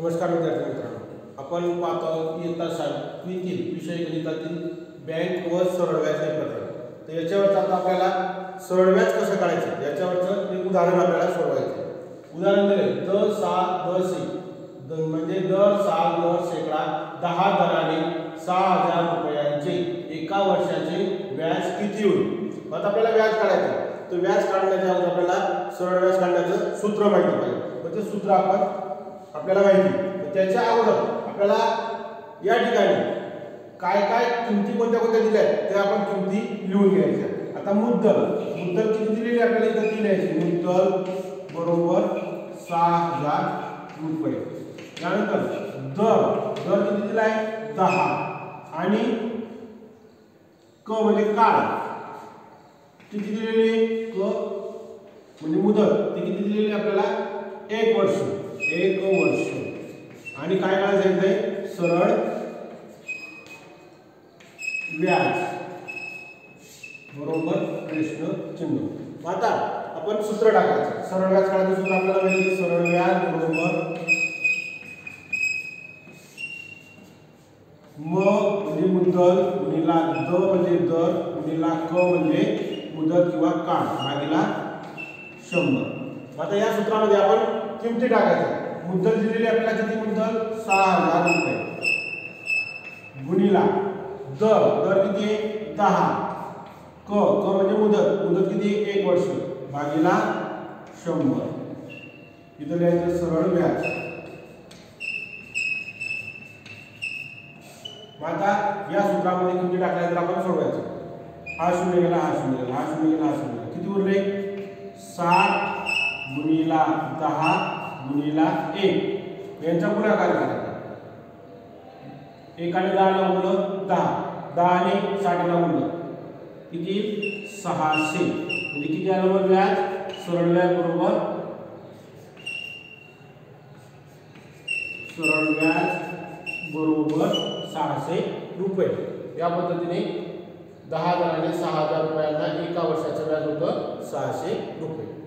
नमस्कार विद्यार्थी मित्रांनो. आपण पाहतो आहोत इयत्ता सातवीतील विषय गणितातील बँक व सरळ व्याज हे प्रकरण तर याच्यावरचं आता आपल्याला सरळ व्याज कसं काढायचं? याच्यावरचं एक उदाहरण आपल्याला सोडवायचं आहे. उदाहरण दिले द सहा द सी म्हणजे दर साल दर शेकडा दहा दराने सहा हजार रुपयांचे एका वर्षाचे व्याज किती होईल? मग आता आपल्याला व्याज काढायचं आहे. तर व्याज काढण्याच्या आपल्याला सरळ व्याज काढण्याचं सूत्र माहिती पाहिजे. मग ते सूत्र आपण आपल्याला माहिती. त्याच्या अगोदर आपल्याला या ठिकाणी काय काय किमती कोणत्या कोणत्या दिल्या आहेत त्या आपण किमती लिहून घ्यायच्या आता मुद्दल मुद्दल किती दिलेली आपल्याला इथं? ती लिहायची मुद्दल बरोबर सहा हजार रुपये. त्यानंतर दर दर किती दिला आहे? दहा. आणि क म्हणजे काळ. किती दिलेली क. म्हणजे मुदत. ती किती दिलेली आपल्याला? एक वर्ष. एक वर्ष. आणि काय काय सांगितलंय सरळ. व्याज बरोबर? प्रश्न चिन्ह. आता आपण सूत्र टाकायचं. सरळ व्याज काढायचं सूत्र आपल्याला माहिती सरळ व्याज बरोबर? म म्हणजे मुद्दल गुणिला द म्हणजे दर गुणिला क म्हणजे मुदत किंवा काळ. भागीला शंभर. आता या सूत्रामध्ये आपण किमती टाकायच्या मुद्दल दिलेली आपल्याला किती मुद्दल? सहा हजार रुपये. गुणीला. दर. दर किती? आहे दहा. क. क म्हणजे मुदत. मुदत किती? आहे? एक वर्ष. भागीला शंभर. इथं लिहायचं सरळ व्याज. मग आता या सूत्रामध्ये किती टाकल्या तर आपण सोडवायचं. हा शून्य गेला हा शून्य गेला हा शून्य गेला हा शून्य गेला. किती उरले? सात गुणिला दहा गुणिला एक. यांचा गुणाकार करायचा एकाने दहाला उरलं दहा. दहा आणि साठला उरलं. किती? सहाशे. म्हणजे किती आलं बघ व्याज? सरळ व्याज बरोबर. सरळ व्याज बरोबर सहाशे रुपये. या पद्धतीने दहा हजाराने सहा हजार रुपयांना एका वर्षाचं व्याज होतं सहाशे रुपये.